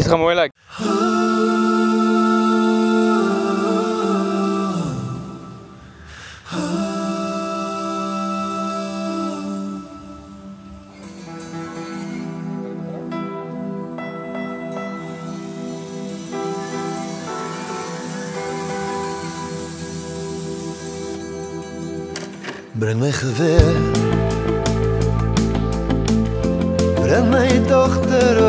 is gewoon moeilijk. Breng mij geweer, breng mij dochter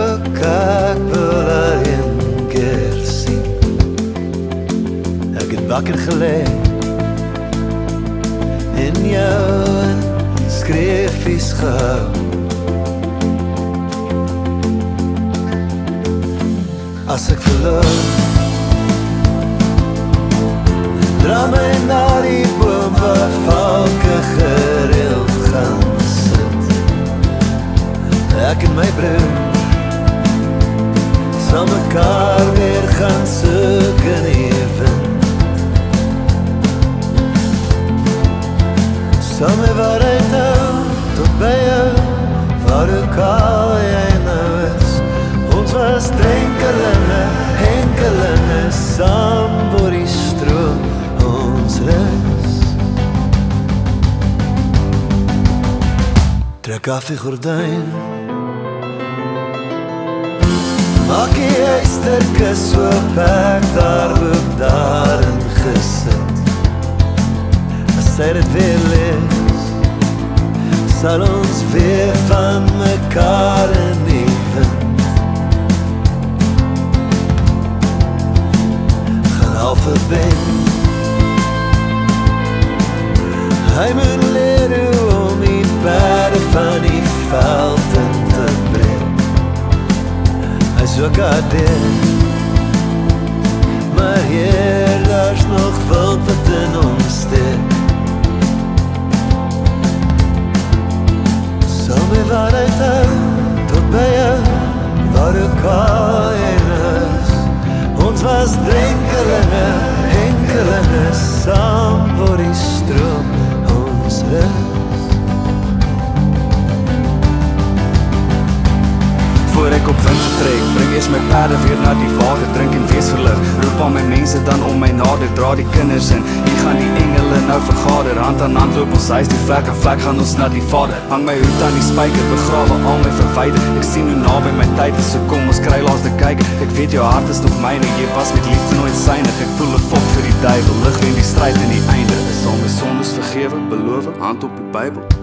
wakker gelê. In jou skreefies gehou. As ek verloor Dra my na die boom waar valke gereeld gaan sit. Ek en my broer Sal mekaar weer gaan soek in die wind Sal my waaruit hou tot by jou Waar ook al jy nou is Ons was drenkelinge, henkelinge Saam voor die stroom ons rus Trek Sal ons weer van mekaar in die wind Gaan alfabet Hy moet leer hoe om die perde van die veld in te breng Hy is ook adeer Maar hier, Hou, tot by jou Waar ook al jy is Ons was drenkelinge, eers my perde weer na die water Drink en wees verlig, roep al my mense dan om my nader Dra die kinders in, hier gaan die engele nou vergader Hand aan hand loop ons huis, die vlek en vlek gaan ons na die vader. Hang my hoed aan die spijker, begrawe al my verwijder Ek sien hoe naby my tyd is, so kom ons kry laaste kyk. Ek weet jou hart is nog myne, jy was met liefde nooit synig Ek voel een fok vir die duivel, lig in die strijd en die einde. Is al my sondes vergewe, beloof, hand op die bybel